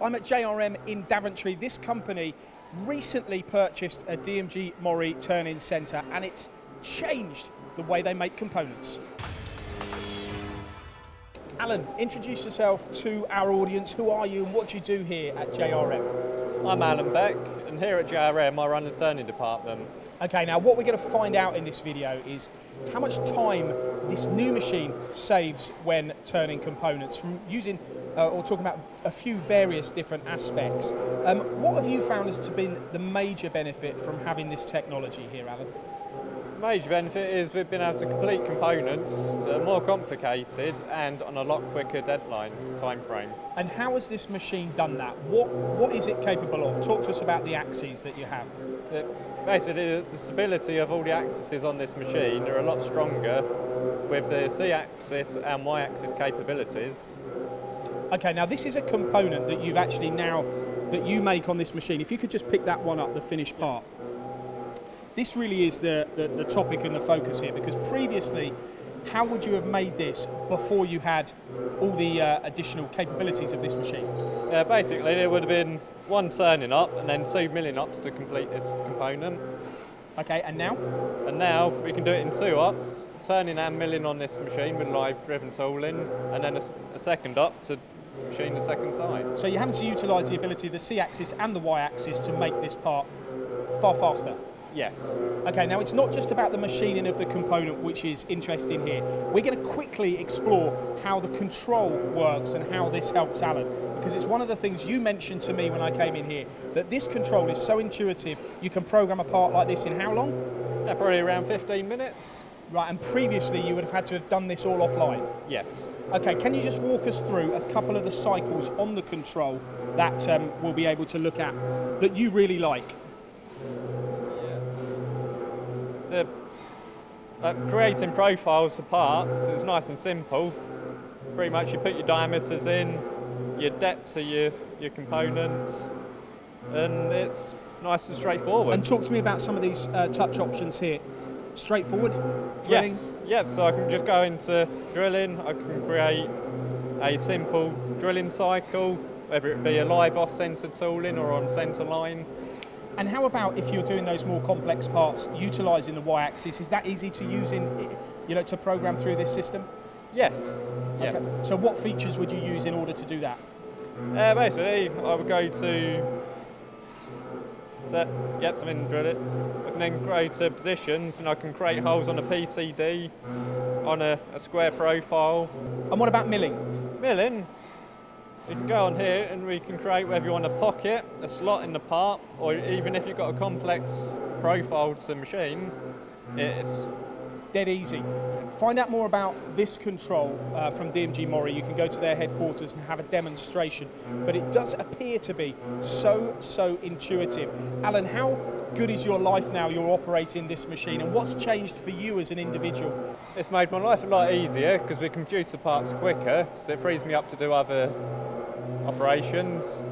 I'm at JRM in Daventry. This company recently purchased a DMG Mori turning centre and it's changed the way they make components. Alan, introduce yourself to our audience. Who are you and what do you do here at JRM? I'm Alan Beck, and here at JRM I run the turning department. Okay, now what we're going to find out in this video is how much time this new machine saves when turning components from using uh, or talking about a few various different aspects. Um, what have you found has been the major benefit from having this technology here, Alan? Major benefit is we've been able to complete components that are more complicated and on a lot quicker deadline time frame. And how has this machine done that? What what is it capable of? Talk to us about the axes that you have. It, basically, the stability of all the axes on this machine are a lot stronger with the C-axis and Y-axis capabilities. Okay, now this is a component that you've actually now that you make on this machine. If you could just pick that one up, the finished part. This really is the, the, the topic and the focus here because previously, how would you have made this before you had all the uh, additional capabilities of this machine? Uh, basically, there would have been one turning up and then two milling ups to complete this component. Okay, and now? And now we can do it in two ups, turning and milling on this machine with live driven tooling, and then a, a second up to machine the second side. So you're having to utilise the ability of the C-axis and the Y-axis to make this part far faster? Yes. Okay, now it's not just about the machining of the component which is interesting here. We're going to quickly explore how the control works and how this helps Alan. Because it's one of the things you mentioned to me when I came in here, that this control is so intuitive, you can program a part like this in how long? Yeah, probably around 15 minutes. Right, and previously you would have had to have done this all offline? Yes. Okay, can you just walk us through a couple of the cycles on the control that um, we'll be able to look at that you really like? To uh, creating profiles for parts is nice and simple. Pretty much you put your diameters in, your depths of your, your components, and it's nice and straightforward. And talk to me about some of these uh, touch options here. Straightforward? Drilling? Yes, yeah, so I can just go into drilling, I can create a simple drilling cycle, whether it be a live off-centre tooling or on centre line. And how about if you're doing those more complex parts, utilising the y-axis? Is that easy to use in, you know, to program through this system? Yes. Yes. Okay. So what features would you use in order to do that? Uh, basically, I would go to set, yep, I'm in drill it. I can then go to positions and I can create holes on a PCD, on a, a square profile. And what about milling? Milling, you can go on here and we can create whether you want a pocket, a slot in the part, or even if you've got a complex profile to the machine, it's dead easy. Find out more about this control uh, from DMG Mori. You can go to their headquarters and have a demonstration. But it does appear to be so, so intuitive. Alan, how good is your life now you're operating this machine and what's changed for you as an individual? It's made my life a lot easier because we can produce the parts quicker, so it frees me up to do other operations.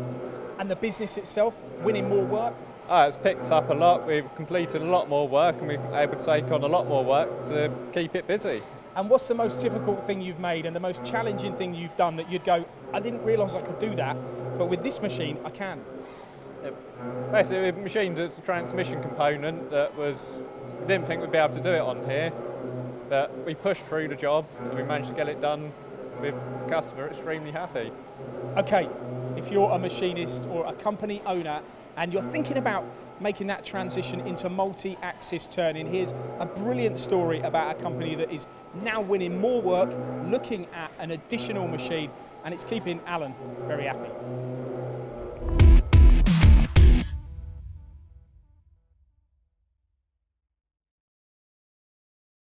And the business itself, winning more work? Oh, it's picked up a lot. We've completed a lot more work and we've been able to take on a lot more work to keep it busy. And what's the most difficult thing you've made and the most challenging thing you've done that you'd go, I didn't realise I could do that, but with this machine I can? Basically, we machined a transmission component that was, we didn't think we'd be able to do it on here, but we pushed through the job and we managed to get it done with the customer extremely happy. Okay, if you're a machinist or a company owner and you're thinking about making that transition into multi-axis turning, here's a brilliant story about a company that is now winning more work, looking at an additional machine, and it's keeping Alan very happy.